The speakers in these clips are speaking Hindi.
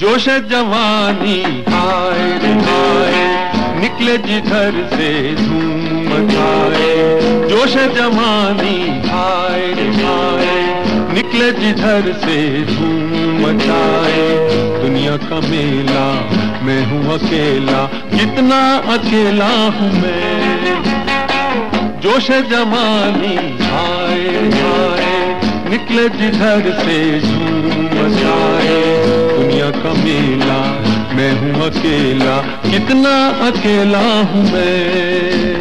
जोश जवानी रे हाय, निकले जिधर से धूम मचाए जोश जवानी रे हाय, निकले जिधर से धूम मचाए दुनिया का मेला, मैं हूँ अकेला, कितना अकेला हूँ मैं। जोश जवानी रे हाय, निकले जिधर से झूम मचाए दुनिया का मेला मैं हूँ अकेला कितना अकेला हूँ मैं।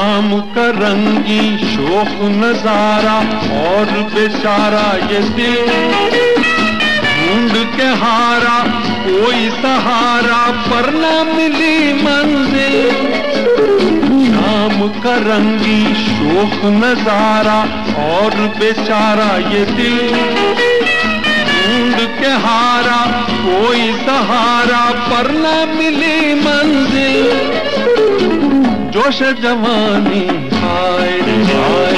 शाम का रंगी शोक नज़ारा और बेचारा ये दिल। ढूंढ के हारा, कोई सहारा, पर न मिली मंजिल। शाम का रंगी शोक नज़ारा और बेचारा ये दिल। ढूंढ के हारा, कोई सहारा, पर न मिली मंजिल। जोश जवानी आए हाय।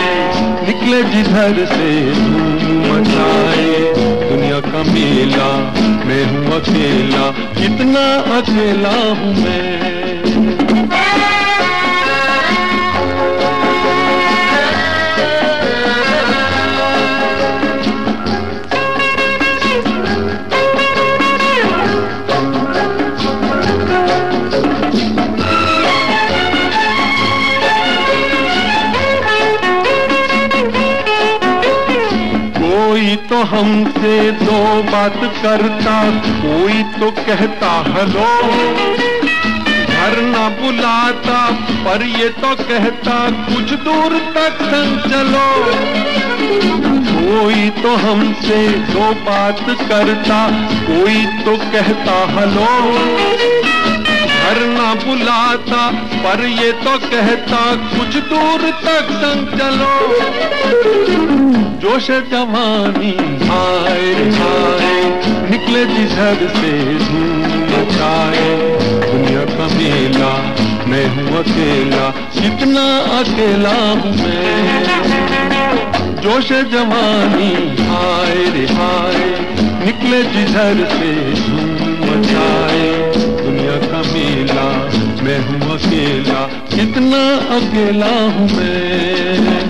निकले जिधर से मचाए दुनिया का मेला, मैं हूँ अकेला। कितना अकेला हूँ मैं। कोई तो हमसे दो बात करता, कोई तो कहता, हलो। घर ना बुलाता, पर ये तो कहता, कुछ दूर तक चलो। कोई तो हमसे दो बात करता, कोई तो कहता, हलो। घर ना बुलाता, पर ये तो कहता, कुछ दूर तक चलो। जोश जवानी रे हाय निकले जिधर से धूम मचाए दुनिया का मेला, मैं हूँ अकेला, कितना अकेला हूँ मैं। जोश जवानी हाय रे हाय निकले जिधर से धूम मचाए दुनिया का मेला, मैं हूँ अकेला, कितना अकेला हूँ मैं।